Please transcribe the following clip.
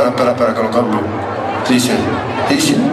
Espera, espera, espera, espera, espera, que lo cambio. Dice, dice.